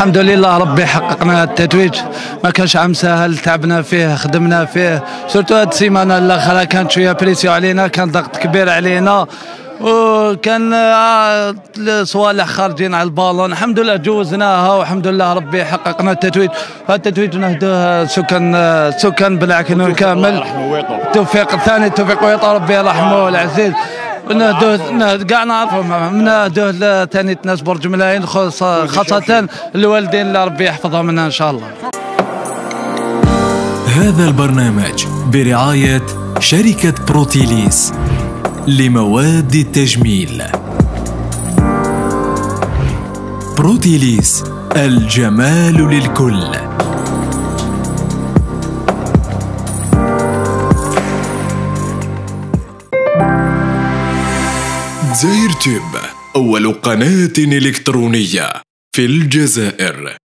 الحمد لله ربي حققنا التتويج. ما كانش عام سهل تعبنا فيه خدمنا فيه. surtout هاد السيمانة الاخرى كانت شوية pression علينا كان ضغط كبير علينا. وكان آه، صوالح خارجين على البالون. الحمد لله جوزناها والحمد لله ربي حققنا التتويج. هذا التتويج نهدوه سكان سكان بن عكنون كامل. توفيق الثاني توفيق ويطا ربي يرحمه العزيز. نهدوه كاع نعرفهم نهدوه ثاني ناس برج ملايين خاصة الوالدين اللي ربي يحفظهم منا إن شاء الله. هذا البرنامج برعاية شركة بروتيليس لمواد التجميل. بروتيليس الجمال للكل. زاير تيوب أول قناة إلكترونية في الجزائر.